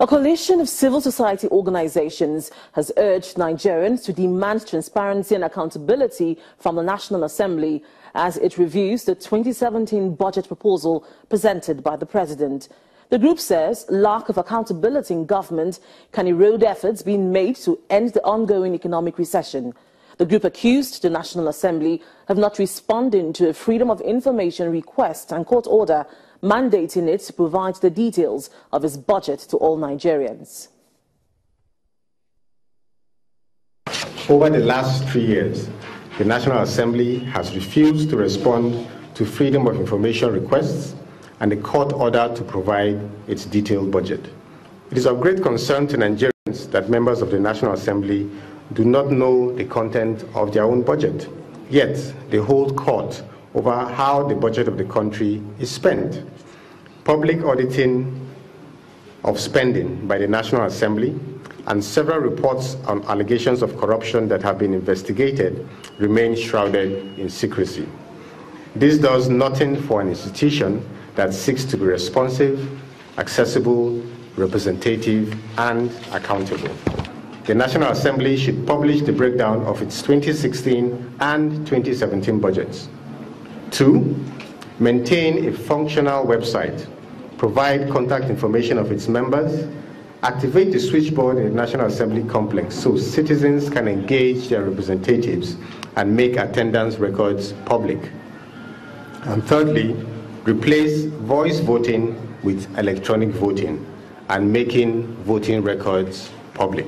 A coalition of civil society organizations has urged Nigerians to demand transparency and accountability from the National Assembly as it reviews the 2017 budget proposal presented by the President. The group says lack of accountability in government can erode efforts being made to end the ongoing economic recession. The group accused the National Assembly of not responding to a Freedom of Information request and court order mandating it to provide the details of its budget to all Nigerians. Over the last three years, the National Assembly has refused to respond to Freedom of Information requests and the court order to provide its detailed budget. It is of great concern to Nigerians that members of the National Assembly do not know the content of their own budget, yet they hold court over how the budget of the country is spent. Public auditing of spending by the National Assembly and several reports on allegations of corruption that have been investigated remain shrouded in secrecy. This does nothing for an institution that seeks to be responsive, accessible, representative, and accountable. The National Assembly should publish the breakdown of its 2016 and 2017 budgets. Two, maintain a functional website, provide contact information of its members, activate the switchboard in the National Assembly complex so citizens can engage their representatives and make attendance records public. And thirdly, replace voice voting with electronic voting and making voting records public.